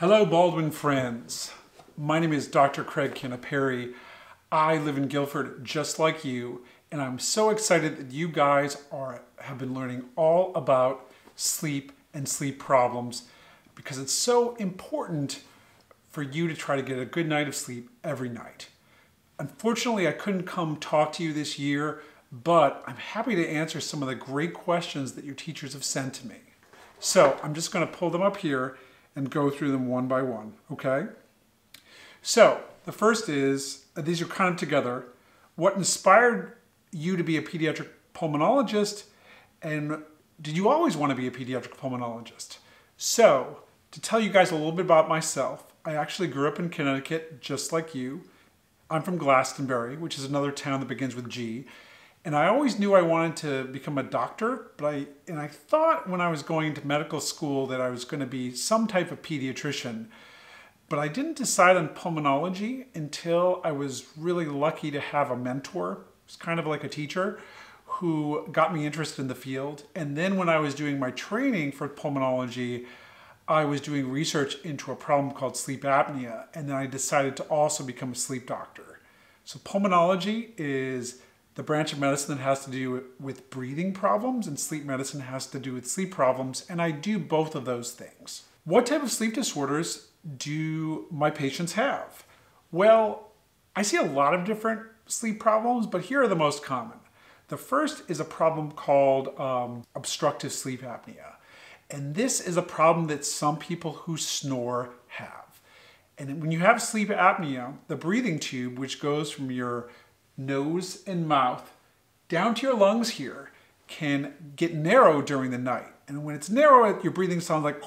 Hello, Baldwin friends. My name is Dr. Craig Canapari. I live in Guilford just like you, and I'm so excited that you guys are have been learning all about sleep and sleep problems because it's so important for you to try to get a good night of sleep every night. Unfortunately, I couldn't come talk to you this year, but I'm happy to answer some of the great questions that your teachers have sent to me. So I'm just going to pull them up here and go through them one by one, okay? So the first is, uh, these are kind of together, what inspired you to be a pediatric pulmonologist and did you always want to be a pediatric pulmonologist? So to tell you guys a little bit about myself, I actually grew up in Connecticut just like you. I'm from Glastonbury, which is another town that begins with G. And I always knew I wanted to become a doctor, but I and I thought when I was going to medical school that I was going to be some type of pediatrician. But I didn't decide on pulmonology until I was really lucky to have a mentor. It's kind of like a teacher who got me interested in the field. And then when I was doing my training for pulmonology, I was doing research into a problem called sleep apnea. And then I decided to also become a sleep doctor. So pulmonology is the branch of medicine that has to do with breathing problems, and sleep medicine has to do with sleep problems, and I do both of those things. What type of sleep disorders do my patients have? Well, I see a lot of different sleep problems, but here are the most common. The first is a problem called um, obstructive sleep apnea. And this is a problem that some people who snore have. And when you have sleep apnea, the breathing tube, which goes from your nose and mouth down to your lungs here can get narrow during the night. And when it's narrow, your breathing sounds like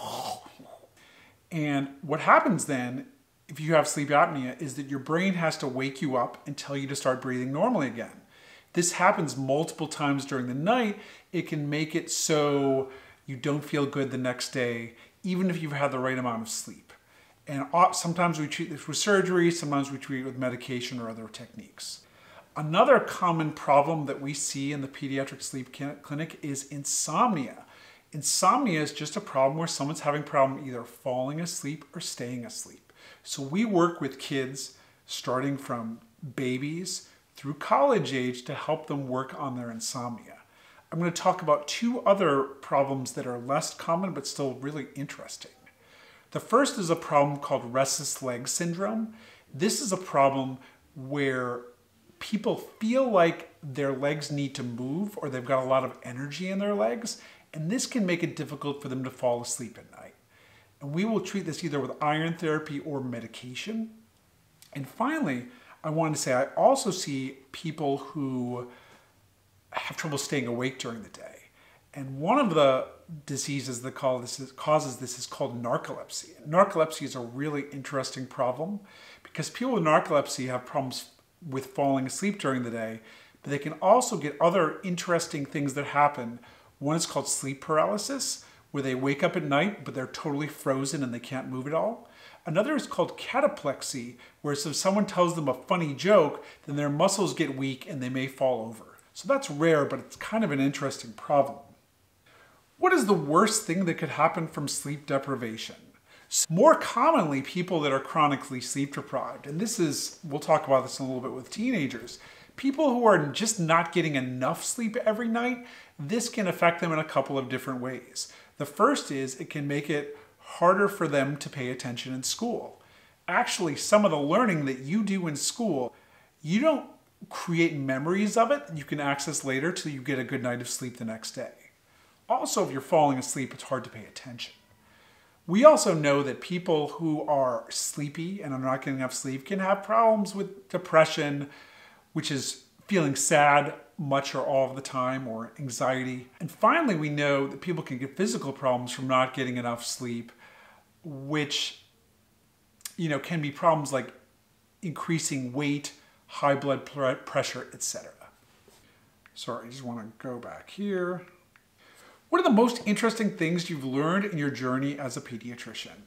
and what happens then if you have sleep apnea is that your brain has to wake you up and tell you to start breathing normally again. This happens multiple times during the night. It can make it so you don't feel good the next day, even if you've had the right amount of sleep. And sometimes we treat this with surgery, sometimes we treat it with medication or other techniques. Another common problem that we see in the pediatric sleep clinic is insomnia. Insomnia is just a problem where someone's having a problem either falling asleep or staying asleep. So we work with kids starting from babies through college age to help them work on their insomnia. I'm going to talk about two other problems that are less common but still really interesting. The first is a problem called restless leg syndrome. This is a problem where people feel like their legs need to move or they've got a lot of energy in their legs, and this can make it difficult for them to fall asleep at night. And we will treat this either with iron therapy or medication. And finally, I want to say I also see people who have trouble staying awake during the day. And one of the diseases that causes this is called narcolepsy. Narcolepsy is a really interesting problem because people with narcolepsy have problems with falling asleep during the day, but they can also get other interesting things that happen. One is called sleep paralysis, where they wake up at night, but they're totally frozen and they can't move at all. Another is called cataplexy, where if someone tells them a funny joke, then their muscles get weak and they may fall over. So that's rare, but it's kind of an interesting problem. What is the worst thing that could happen from sleep deprivation? More commonly, people that are chronically sleep deprived, and this is, we'll talk about this in a little bit with teenagers, people who are just not getting enough sleep every night, this can affect them in a couple of different ways. The first is it can make it harder for them to pay attention in school. Actually, some of the learning that you do in school, you don't create memories of it that you can access later till you get a good night of sleep the next day. Also, if you're falling asleep, it's hard to pay attention. We also know that people who are sleepy and are not getting enough sleep can have problems with depression, which is feeling sad much or all of the time, or anxiety. And finally, we know that people can get physical problems from not getting enough sleep, which you know can be problems like increasing weight, high blood pressure, etc. Sorry, I just want to go back here. What are the most interesting things you've learned in your journey as a pediatrician?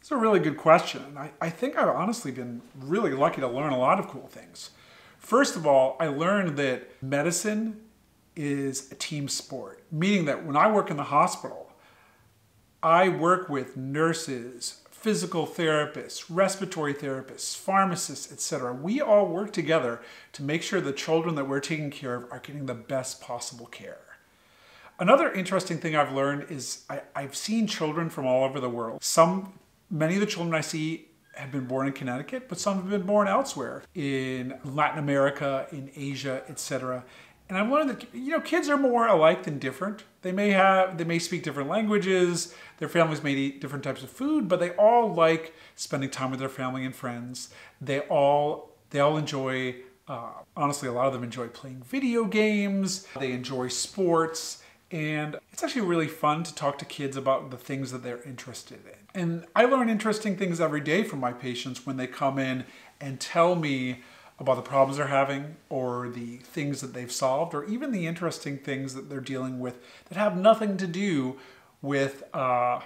It's a really good question. I, I think I've honestly been really lucky to learn a lot of cool things. First of all, I learned that medicine is a team sport, meaning that when I work in the hospital, I work with nurses, physical therapists, respiratory therapists, pharmacists, etc. We all work together to make sure the children that we're taking care of are getting the best possible care. Another interesting thing I've learned is I, have seen children from all over the world. Some, many of the children I see have been born in Connecticut, but some have been born elsewhere in Latin America, in Asia, etc. And I've learned that you know kids are more alike than different. They may have they may speak different languages, their families may eat different types of food, but they all like spending time with their family and friends. They all they all enjoy uh, honestly a lot of them enjoy playing video games. They enjoy sports. And it's actually really fun to talk to kids about the things that they're interested in. And I learn interesting things every day from my patients when they come in and tell me about the problems they're having or the things that they've solved or even the interesting things that they're dealing with that have nothing to do with, uh,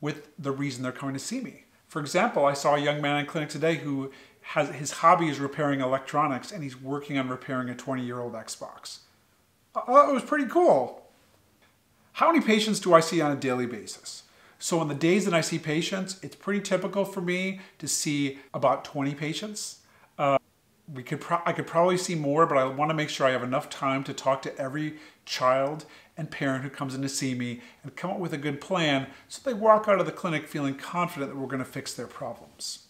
with the reason they're coming to see me. For example, I saw a young man in clinic today who has his hobby is repairing electronics and he's working on repairing a 20 year old Xbox. Uh, it was pretty cool. How many patients do I see on a daily basis? So on the days that I see patients, it's pretty typical for me to see about 20 patients. Uh, we could I could probably see more, but I want to make sure I have enough time to talk to every child and parent who comes in to see me and come up with a good plan so they walk out of the clinic feeling confident that we're going to fix their problems.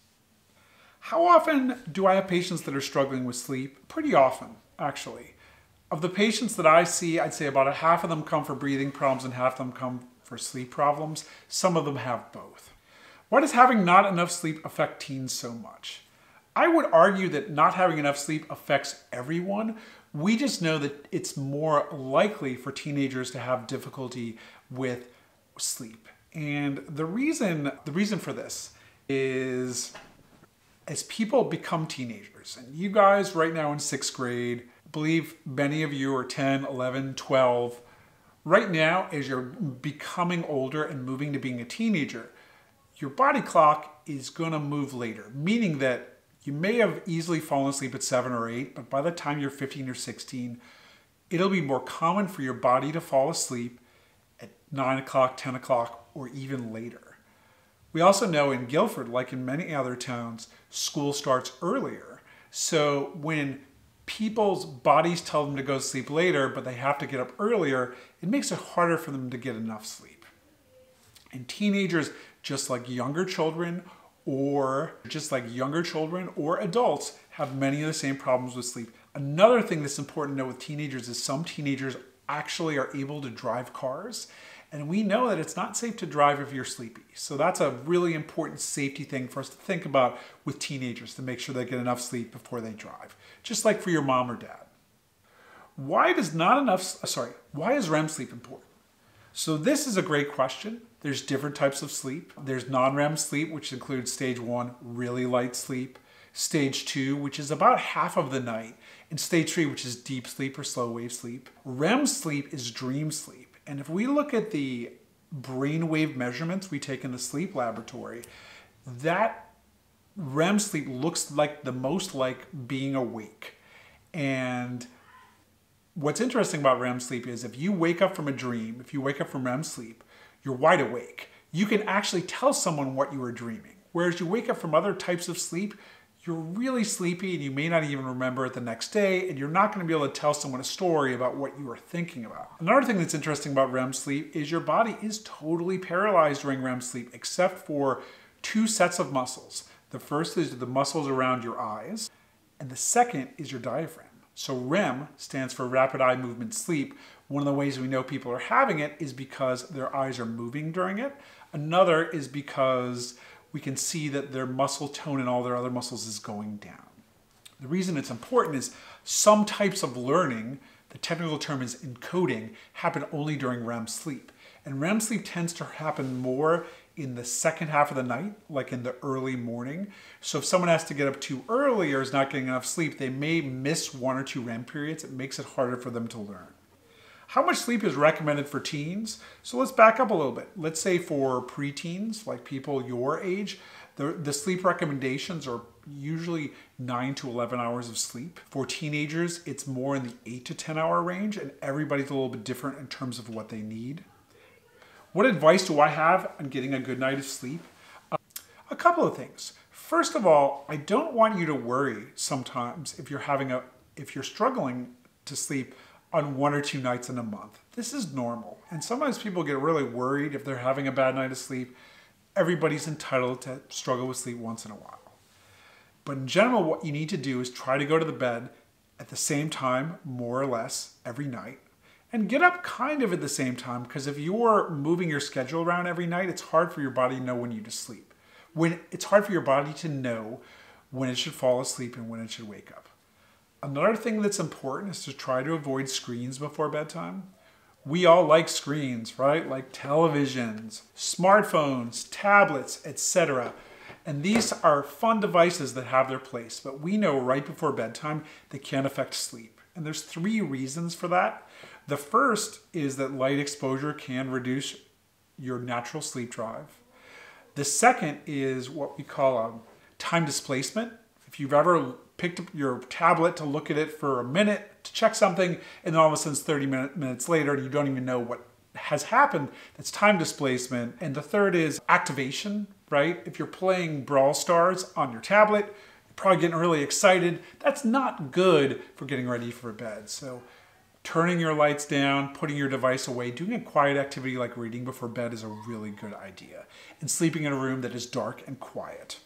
How often do I have patients that are struggling with sleep? Pretty often, actually. Of the patients that I see, I'd say about a half of them come for breathing problems and half of them come for sleep problems. Some of them have both. Why does having not enough sleep affect teens so much? I would argue that not having enough sleep affects everyone. We just know that it's more likely for teenagers to have difficulty with sleep. And the reason the reason for this is as people become teenagers, and you guys right now in 6th grade, believe many of you are 10, 11, 12. Right now, as you're becoming older and moving to being a teenager, your body clock is going to move later, meaning that you may have easily fallen asleep at 7 or 8, but by the time you're 15 or 16, it'll be more common for your body to fall asleep at 9 o'clock, 10 o'clock, or even later. We also know in Guilford, like in many other towns, school starts earlier. So when people's bodies tell them to go sleep later, but they have to get up earlier, it makes it harder for them to get enough sleep. And teenagers, just like younger children, or just like younger children or adults, have many of the same problems with sleep. Another thing that's important to know with teenagers is some teenagers actually are able to drive cars. And we know that it's not safe to drive if you're sleepy. So that's a really important safety thing for us to think about with teenagers to make sure they get enough sleep before they drive just like for your mom or dad. Why does not enough, uh, sorry, why is REM sleep important? So this is a great question. There's different types of sleep. There's non-REM sleep, which includes stage one, really light sleep, stage two, which is about half of the night, and stage three, which is deep sleep or slow wave sleep. REM sleep is dream sleep. And if we look at the brainwave measurements we take in the sleep laboratory, that REM sleep looks like the most like being awake. And what's interesting about REM sleep is if you wake up from a dream, if you wake up from REM sleep, you're wide awake. You can actually tell someone what you were dreaming. Whereas you wake up from other types of sleep, you're really sleepy and you may not even remember it the next day, and you're not going to be able to tell someone a story about what you were thinking about. Another thing that's interesting about REM sleep is your body is totally paralyzed during REM sleep, except for two sets of muscles. The first is the muscles around your eyes, and the second is your diaphragm. So REM stands for rapid eye movement sleep. One of the ways we know people are having it is because their eyes are moving during it. Another is because we can see that their muscle tone and all their other muscles is going down. The reason it's important is some types of learning, the technical term is encoding, happen only during REM sleep. And REM sleep tends to happen more in the second half of the night, like in the early morning. So if someone has to get up too early or is not getting enough sleep, they may miss one or two REM periods. It makes it harder for them to learn. How much sleep is recommended for teens? So let's back up a little bit. Let's say for preteens, like people your age, the, the sleep recommendations are usually 9 to 11 hours of sleep. For teenagers, it's more in the 8 to 10 hour range, and everybody's a little bit different in terms of what they need. What advice do I have on getting a good night of sleep? Uh, A couple of things. First of all, I don't want you to worry sometimes if you're having a if you're struggling to sleep on one or two nights in a month. This is normal. And sometimes people get really worried if they're having a bad night of sleep. Everybody's entitled to struggle with sleep once in a while. But in general, what you need to do is try to go to the bed at the same time, more or less, every night. And get up kind of at the same time, because if you're moving your schedule around every night, it's hard for your body to know when you to sleep. When it's hard for your body to know when it should fall asleep and when it should wake up. Another thing that's important is to try to avoid screens before bedtime. We all like screens, right? Like televisions, smartphones, tablets, etc. And these are fun devices that have their place, but we know right before bedtime they can affect sleep. And there's three reasons for that. The first is that light exposure can reduce your natural sleep drive. The second is what we call a time displacement. If you've ever picked up your tablet to look at it for a minute to check something, and then all of a sudden 30 minute, minutes later you don't even know what has happened, that's time displacement. And the third is activation, right? If you're playing Brawl Stars on your tablet, you're probably getting really excited. That's not good for getting ready for bed. So turning your lights down, putting your device away, doing a quiet activity like reading before bed is a really good idea. And sleeping in a room that is dark and quiet.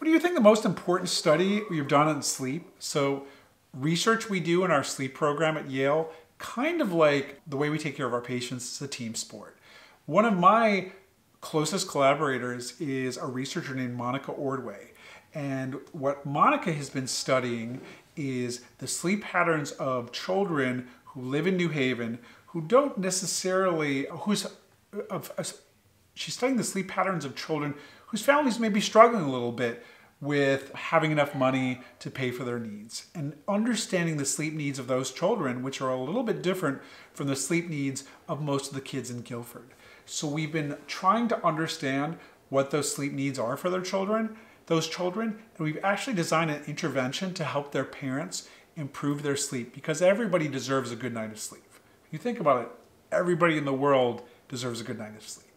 What do you think the most important study we've done on sleep? So research we do in our sleep program at Yale, kind of like the way we take care of our patients is a team sport. One of my closest collaborators is a researcher named Monica Ordway. And what Monica has been studying is the sleep patterns of children who live in New Haven who don't necessarily, who's, of, of, she's studying the sleep patterns of children whose families may be struggling a little bit with having enough money to pay for their needs and understanding the sleep needs of those children, which are a little bit different from the sleep needs of most of the kids in Guilford. So we've been trying to understand what those sleep needs are for their children, those children, and we've actually designed an intervention to help their parents improve their sleep because everybody deserves a good night of sleep. You think about it, everybody in the world deserves a good night of sleep.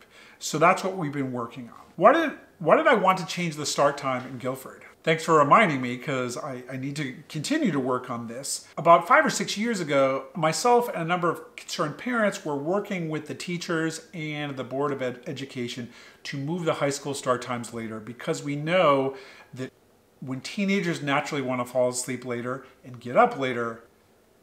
So that's what we've been working on. Why did, why did I want to change the start time in Guilford? Thanks for reminding me because I, I, need to continue to work on this. About five or six years ago, myself and a number of concerned parents were working with the teachers and the Board of Ed Education to move the high school start times later because we know that when teenagers naturally want to fall asleep later and get up later,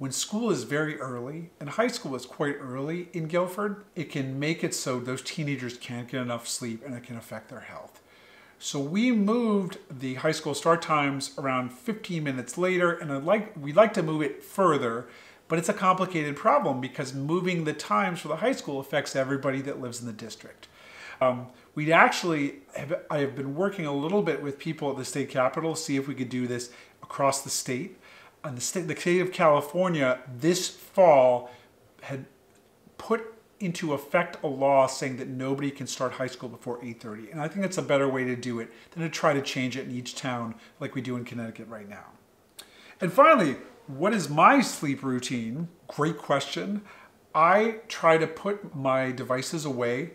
when school is very early, and high school is quite early in Guilford, it can make it so those teenagers can't get enough sleep and it can affect their health. So we moved the high school start times around 15 minutes later, and I'd like, we'd like to move it further, but it's a complicated problem because moving the times for the high school affects everybody that lives in the district. Um, we actually, have, I have been working a little bit with people at the state capitol, to see if we could do this across the state and the state, the state of California this fall had put into effect a law saying that nobody can start high school before 8.30. And I think that's a better way to do it than to try to change it in each town like we do in Connecticut right now. And finally, what is my sleep routine? Great question. I try to put my devices away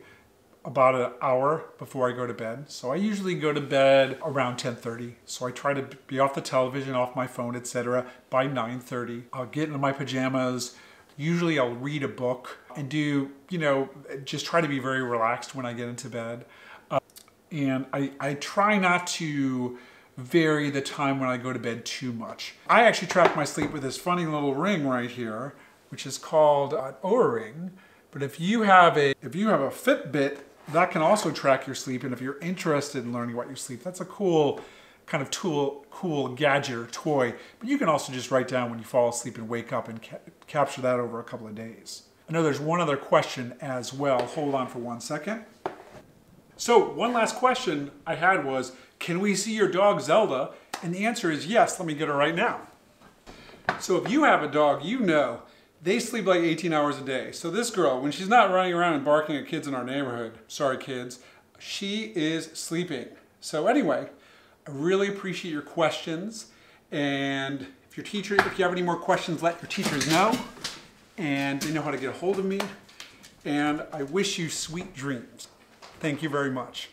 about an hour before I go to bed. So I usually go to bed around 10:30. So I try to be off the television, off my phone, etc. by 9:30. I'll get into my pajamas. Usually I'll read a book and do, you know, just try to be very relaxed when I get into bed. Uh, and I, I try not to vary the time when I go to bed too much. I actually track my sleep with this funny little ring right here, which is called an Oura ring. But if you have a if you have a Fitbit that can also track your sleep. And if you're interested in learning about your sleep, that's a cool kind of tool, cool gadget or toy. But you can also just write down when you fall asleep and wake up and ca capture that over a couple of days. I know there's one other question as well. Hold on for one second. So one last question I had was, can we see your dog Zelda? And the answer is yes. Let me get her right now. So if you have a dog, you know they sleep like 18 hours a day. So this girl, when she's not running around and barking at kids in our neighborhood, sorry kids, she is sleeping. So anyway, I really appreciate your questions. And if your teacher, if you have any more questions, let your teachers know. And they know how to get a hold of me. And I wish you sweet dreams. Thank you very much.